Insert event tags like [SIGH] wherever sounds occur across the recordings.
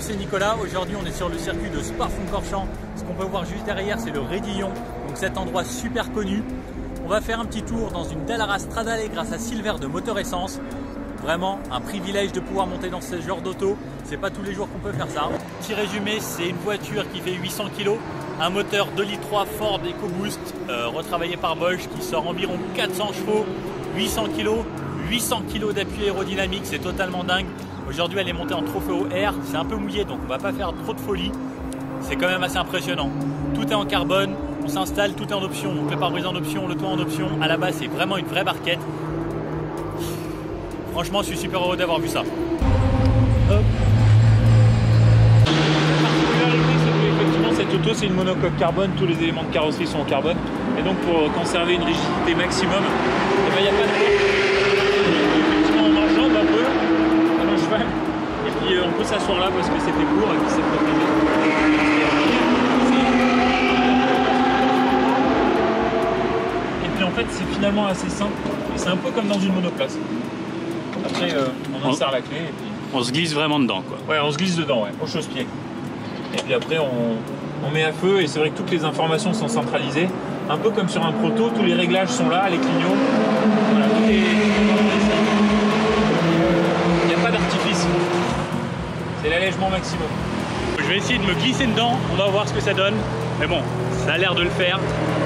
c'est Nicolas. Aujourd'hui, on est sur le circuit de Spa-Francorchamps. Ce qu'on peut voir juste derrière, c'est le Rédillon, donc cet endroit super connu. On va faire un petit tour dans une Dallara Stradale grâce à Silver de Moteur Essence. Vraiment un privilège de pouvoir monter dans ce genre d'auto. C'est pas tous les jours qu'on peut faire ça. Petit résumé, c'est une voiture qui fait 800 kg, un moteur 2 litres 3 Ford EcoBoost euh, retravaillé par Bosch qui sort environ 400 chevaux, 800 kg, 800 kg d'appui aérodynamique, c'est totalement dingue. Aujourd'hui, elle est montée en trophée au air, c'est un peu mouillé donc on va pas faire trop de folie. C'est quand même assez impressionnant. Tout est en carbone, on s'installe, tout est en option. Donc le pare-brise en option, le toit en option. À la base, c'est vraiment une vraie barquette. Franchement, je suis super heureux d'avoir vu ça. Hop. Cette auto, c'est une monocoque carbone. Tous les éléments de carrosserie sont en carbone. Et donc, pour conserver une rigidité maximum, eh ben, il n'y a pas de Effectivement, on m'enjambe un peu à mon cheval. Et puis, euh, on peut s'asseoir là parce que c'était court et puis c'est protégé. Et puis, en fait, c'est finalement assez simple. Et c'est un peu comme dans une monoplace. Après, euh, on insère la clé et puis... On se glisse vraiment dedans, quoi. Ouais, on se glisse dedans, ouais, au chausse-pied. Et puis après, on, on met à feu et c'est vrai que toutes les informations sont centralisées. Un peu comme sur un proto, tous les réglages sont là, les clignots. Voilà, tout est... Il n'y a pas d'artifice. C'est l'allègement maximum. Je vais essayer de me glisser dedans, on va voir ce que ça donne. Mais bon, ça a l'air de le faire.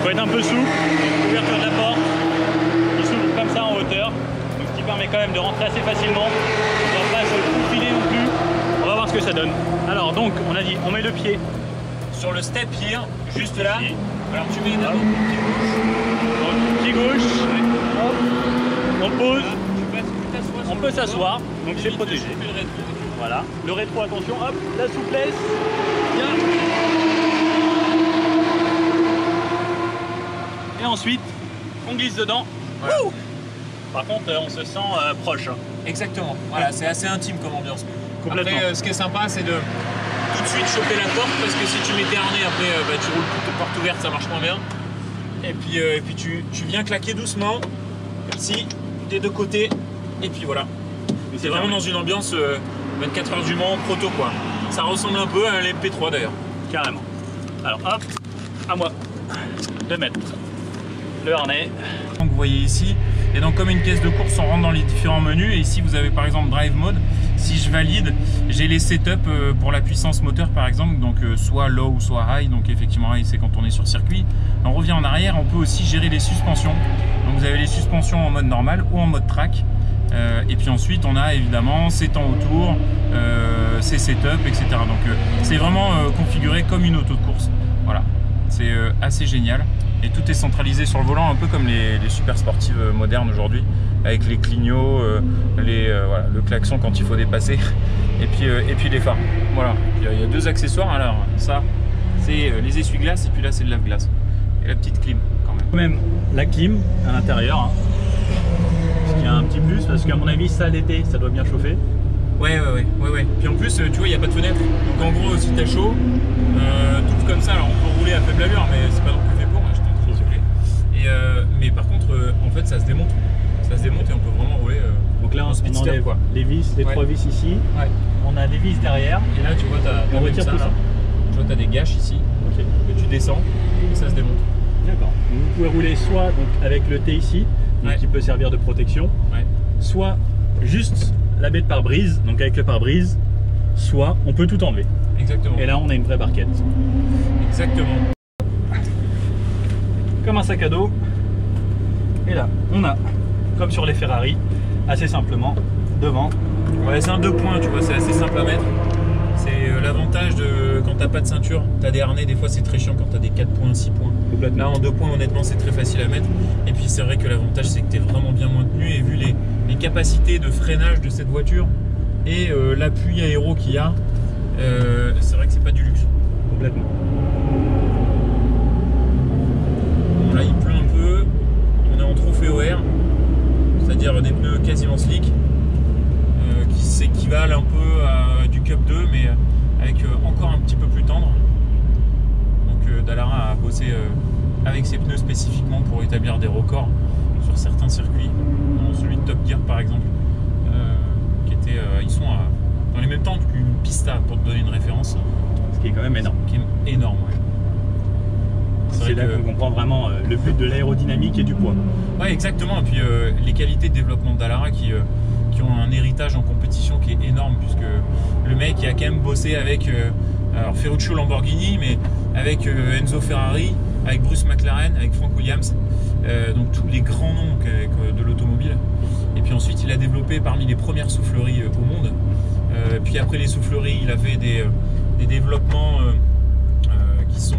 Faut être un peu souple. Ouverture de la porte, qui s'ouvre comme ça en hauteur. Donc ce qui permet quand même de rentrer assez facilement. On va pas se faufiler non plus. On va voir ce que ça donne. Alors donc, on a dit, on met le pied sur le step here, juste là. Ici. Alors tu mets d'abord ton pied gauche. Donc, pied gauche, hop, on pose, Tu tu sur on peut s'asseoir, donc c'est protégé. Choper le rétro. Voilà. Le rétro, attention, hop, la souplesse. Bien. Et ensuite, on glisse dedans. Voilà. Par contre, euh, on se sent euh, proche. hein. Exactement. Voilà, c'est assez intime comme ambiance. Complètement. Après, euh, ce qui est sympa, c'est de tout de suite choper la porte parce que si tu mets tes harnais, après, euh, bah, tu roules toute porte ouverte, ça marche moins bien. Et puis, et puis tu, tu viens claquer doucement, ici, des deux côtés, et puis voilà. C'est vraiment dans une ambiance 24 heures du Mans proto quoi. Ça ressemble un peu à un LP3 d'ailleurs. Carrément. Alors, hop, à moi de mettre le harnais. Donc vous voyez ici, et donc comme une caisse de course, on rentre dans les différents menus. Et ici, vous avez par exemple Drive Mode. Si je valide, j'ai les setups euh, pour la puissance moteur par exemple, donc euh, soit low ou soit high. Donc effectivement, high c'est quand on est sur circuit. On revient en arrière, on peut aussi gérer les suspensions. Donc vous avez les suspensions en mode normal ou en mode track. Euh, et puis ensuite, on a évidemment ses temps autour, euh, ses setups, etc. Donc euh, c'est vraiment euh, configuré comme une auto de course. Voilà, c'est assez génial. Et tout est centralisé sur le volant, un peu comme les, les super sportives modernes aujourd'hui, avec les clignots, le klaxon quand il faut dépasser, [LAUGHS] et puis, les phares. Voilà, il y, a, deux accessoires. Alors ça, c'est les essuie-glaces, et puis là, c'est le lave-glace. Et la petite clim quand même. Même la clim à l'intérieur. hein. Ce qui est un petit plus parce qu'à mon avis, ça l'été, ça doit bien chauffer. Ouais, ouais, ouais, ouais, ouais. Puis en plus, euh, tu vois, il n'y a pas de fenêtre. Donc en gros, si t'as chaud, euh, tout comme ça, alors on peut rouler à faible allure, mais c'est pas non plus fait pour. hein, je t'en prie, s'il te plaît. Et euh, mais par contre, euh, en fait, ça se démonte. Ça se démonte et on peut vraiment rouler. Donc là, En on speedster, enlève quoi. les vis, les Ouais. trois vis ici. Ouais. On a des vis derrière. Et là, tu vois, t'as on là. ça. Tu vois, t'as des gâches ici Ok. que tu descends et ça se démonte. D'accord. Vous pouvez rouler soit donc, avec le T ici, Ouais. qui peut servir de protection, Ouais. soit juste la baie de pare-brise, donc avec le pare-brise, soit on peut tout enlever. Exactement. Et là, on a une vraie barquette. Exactement. Comme un sac à dos. Et là, on a, comme sur les Ferrari, assez simplement, devant, Ouais, c'est un deux points, tu vois, c'est assez simple à mettre. C'est euh, l'avantage de quand t'as pas de ceinture, t'as des harnais, des fois c'est très chiant quand t'as des 4 points, 6 points. Là en deux points honnêtement c'est très facile à mettre. Et puis c'est vrai que l'avantage c'est que tu es vraiment bien maintenu et vu les, les capacités de freinage de cette voiture et euh, l'appui aéro qu'il y a, euh, c'est vrai que c'est pas du luxe. complètement. Bon là il pleut un peu, on est en trophée OR, c'est-à-dire des pneus quasiment slick, euh, qui s'équivalent un peu à du Cup 2 mais avec encore un petit peu plus tendre. Dallara a bossé euh, avec ses pneus spécifiquement pour établir des records sur certains circuits, dont celui de Top Gear par exemple, euh, qui était, euh, ils sont à dans les mêmes temps qu'une Pista, pour te donner une référence, Ce qui est quand même énorme. qui est énorme. ouais. C'est là que- qu'on comprend vraiment le but de l'aérodynamique et du poids. Ouais, exactement. Et puis euh, les qualités de développement de Dallara qui, euh, qui ont un héritage en compétition qui est énorme, puisque le mec il a quand même bossé avec euh, alors Ferruccio Lamborghini, mais avec euh, Enzo Ferrari, avec Bruce McLaren, avec Frank Williams, euh, donc tous les grands noms de l'automobile. Et puis ensuite, il a développé parmi les premières souffleries euh, au monde. Puis après les souffleries, il a fait des, des développements qui sont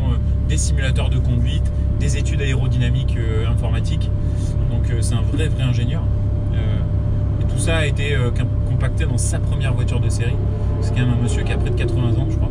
des simulateurs de conduite, des études aérodynamiques informatiques. Donc c'est un vrai vrai ingénieur. Et tout ça a été com- compacté dans sa première voiture de série. C'est quand même un monsieur qui a près de 80 ans, je crois,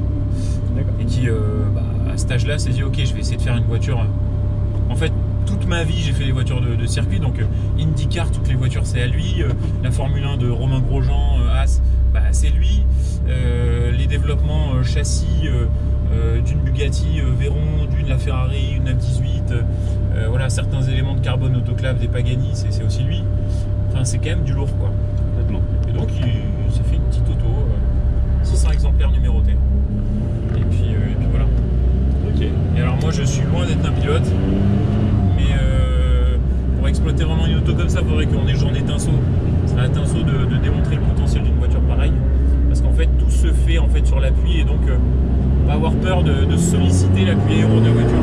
et qui, euh, bah, cet âge-là, s'est dit ok, je vais essayer de faire une voiture. euh, En fait, toute ma vie, j'ai fait des voitures de, de circuit, donc euh, IndyCar, toutes les voitures, c'est à lui. Euh, la Formule 1 de Romain Grosjean, As, bah, c'est lui. Euh, les développements châssis euh, d'une Bugatti Veyron, d'une La Ferrari, une F18, euh, voilà, certains éléments de carbone autoclave des Pagani, c'est c'est aussi lui. Enfin, c'est quand même du lourd, quoi. Complètement. Et donc, il s'est fait une petite auto, euh, 600 exemplaires numérotés. Et puis, euh, et puis voilà. Et alors moi je suis loin d'être un pilote, mais euh, pour exploiter vraiment une auto comme ça, il faudrait qu'on ait journée Tinceau. Ce serait à de, de démontrer le potentiel d'une voiture pareille. Parce qu'en fait tout se fait en fait sur l'appui et donc euh, pas avoir peur de, de solliciter l'appui aéro de la voiture.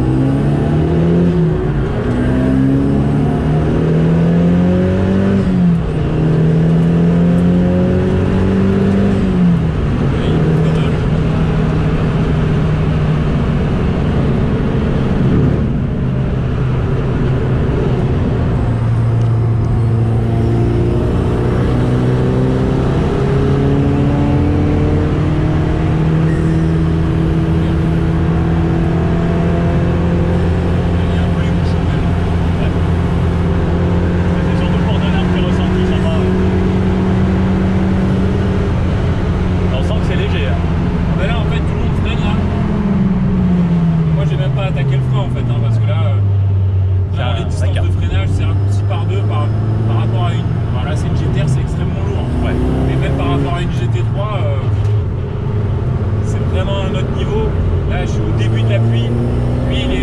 Oui, pas mal. Il y a un peu les bouchons, quand même. C'est surtout pour donner un petit ressenti sympa. ouais. On sent que c'est léger. hein. Ah bah là en fait tout le monde freine là. Moi j'ai même pas attaqué le frein en fait hein, parce que là, euh, Ça là, les distances regarde. de freinage c'est raccourci par deux par, par rapport à une. Alors là c'est une GTR c'est extrêmement lourd. Ouais. Mais même par rapport à une GT3 euh, c'est vraiment un autre Là je suis au début de il est.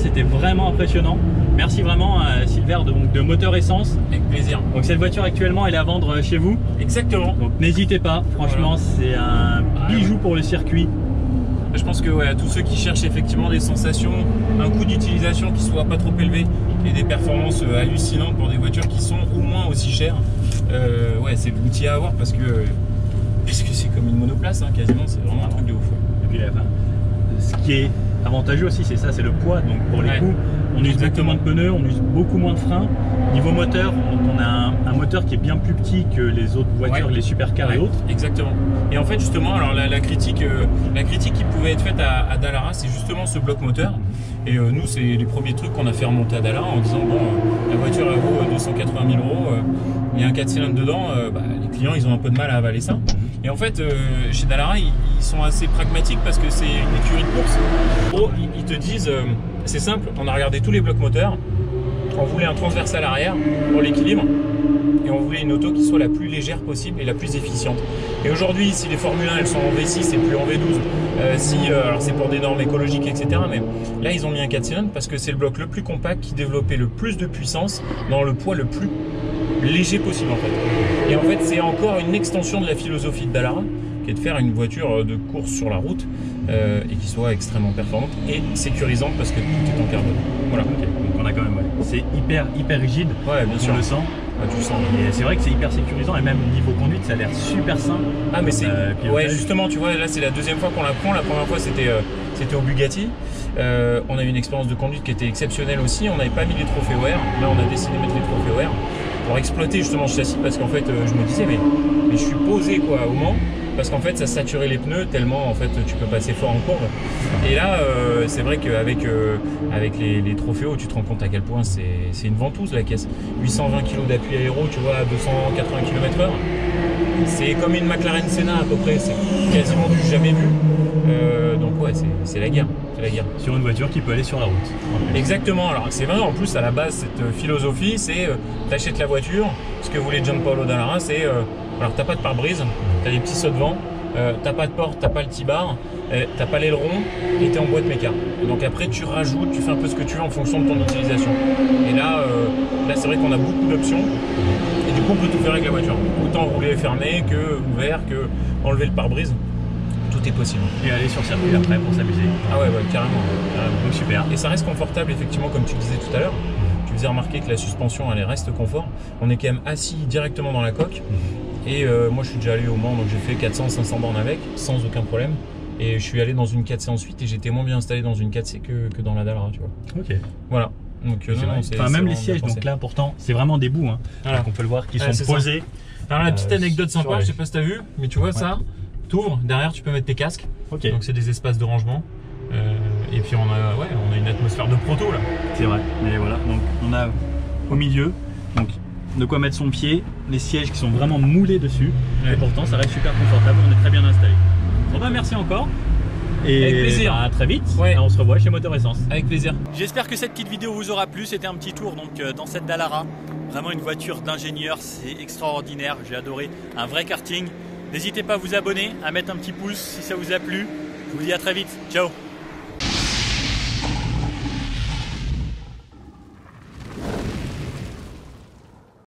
c'était vraiment impressionnant. Merci vraiment à Silver de, donc, de Moteur Essence. Avec plaisir. Donc cette voiture actuellement elle est à vendre chez vous. Exactement. Donc n'hésitez pas, franchement c'est un bijou pour le circuit. Je pense que ouais, à tous ceux qui cherchent effectivement des sensations, un coût d'utilisation qui soit pas trop élevé et des performances euh, hallucinantes pour des voitures qui sont au moins aussi chères, euh, ouais, c'est l'outil à avoir parce que parce que c'est comme une monoplace hein, quasiment, c'est vraiment un truc de ouf. Et puis, enfin, ce qui est avantageux aussi, c'est ça, c'est le poids. Donc pour les Ouais. coups, on use beaucoup moins de pneus, on use beaucoup moins de freins. Niveau moteur, donc on a un, un moteur qui est bien plus petit que les autres voitures, Ouais. les supercars et autres. Exactement. Et en fait, justement, alors la, la critique, euh, la critique qui pouvait être faite à, à Dallara, c'est justement ce bloc moteur. Et euh, nous, c'est les premiers trucs qu'on a fait remonter à Dallara en disant bon, euh, la voiture elle vaut euh, 280 000 euros, euh, il y a un 4 cylindres dedans, bah, les clients ils ont un peu de mal à avaler ça. Et en fait, chez Dallara, ils, ils sont assez pragmatiques parce que c'est une écurie de course. En gros, ils, ils te disent, c'est simple, on a regardé tous les blocs moteurs, on voulait un transversal arrière pour l'équilibre et on voulait une auto qui soit la plus légère possible et la plus efficiente. Et aujourd'hui, si les Formule 1 elles sont en V6 et plus en V12, euh, si euh, alors c'est pour des normes écologiques, etc. Mais là, ils ont mis un 4 cylindres parce que c'est le bloc le plus compact qui développait le plus de puissance dans le poids le plus léger possible en fait. Et en fait, c'est encore une extension de la philosophie de Dallara, qui est de faire une voiture de course sur la route euh, et qui soit extrêmement performante et sécurisante parce que tout est en carbone. Voilà. Donc on a quand même, ouais. c'est hyper hyper rigide. Ouais, bien sûr. Le sent. Tu sens. C'est vrai que c'est hyper sécurisant et même niveau conduite, ça a l'air super simple. Ah mais c'est Euh, ouais justement tu vois là c'est la deuxième fois qu'on la prend. La première fois c'était euh, c'était au Bugatti. Euh, on a eu une expérience de conduite qui était exceptionnelle aussi. On n'avait pas mis les trophées wear. Là on a décidé de mettre les trophées wear pour exploiter justement ce châssis parce qu'en fait je me disais mais, mais je suis posé quoi au Mans parce qu'en fait ça saturait les pneus tellement en fait tu peux passer fort en courbe. Et là euh, c'est vrai qu'avec euh, avec les, les trophéos tu te rends compte à quel point c'est une ventouse la caisse. 820 kg d'appui aéro tu vois à 280 km heure c'est comme une McLaren Senna à peu près, c'est quasiment du jamais vu. Euh, donc ouais, c'est- la guerre, la guerre. Sur une voiture qui peut aller sur la route. Exactement, alors c'est vrai, en plus à la base cette euh, philosophie c'est euh, t'achètes la voiture, ce que voulait Gianpaolo Dallara c'est, euh, alors t'as pas de pare-brise, t'as des petits sauts de vent, euh, t'as pas de porte, t'as pas le T-bar, t'as pas l'aileron et t'es en boîte méca. Et donc après tu rajoutes, tu fais un peu ce que tu veux en fonction de ton utilisation. Et là, euh, là c'est vrai qu'on a beaucoup d'options et du coup on peut tout faire avec la voiture. Autant rouler fermé que ouvert, que enlever le pare-brise, tout est possible. Et aller sur circuit après pour s'amuser. Ah ouais, ouais carrément. Euh, donc super. Et ça reste confortable, effectivement, comme tu disais tout à l'heure. Tu faisais remarquer que la suspension, elle reste confort. On est quand même assis directement dans la coque. Et euh, moi, je suis déjà allé au Mans, donc j'ai fait 400-500 bornes avec, sans aucun problème. Et je suis allé dans une 4C ensuite, et j'étais moins bien installé dans une 4C que, que dans la Dallara, tu vois. Ok. Voilà. Donc, euh, C'est non, Enfin, même les sièges, donc là pourtant, c'est vraiment des bouts. Hein. Voilà. Donc on peut le voir qui sont ça. posés. Alors, la petite Euh, anecdote sur sympa, je sais pas si t'as vu, mais tu vois ça, t'ouvres, derrière, tu peux mettre tes casques. Ok. Donc, c'est des espaces de rangement. Euh, et puis, on a, ouais, on a une atmosphère de proto, là. C'est vrai. Mais voilà. Donc on a au milieu, donc de quoi mettre son pied, les sièges qui sont vraiment moulés dessus. Ouais. Et pourtant, ça reste super confortable. On est très bien installé. Bon bah merci encore. Et Avec plaisir. bah, à très vite. Ouais. On se revoit chez Moteur Essence. Avec plaisir. J'espère que cette petite vidéo vous aura plu. C'était un petit tour donc euh, dans cette Dallara. Vraiment une voiture d'ingénieur, c'est extraordinaire. J'ai adoré un vrai karting. N'hésitez pas à vous abonner, à mettre un petit pouce si ça vous a plu. Je vous dis à très vite. Ciao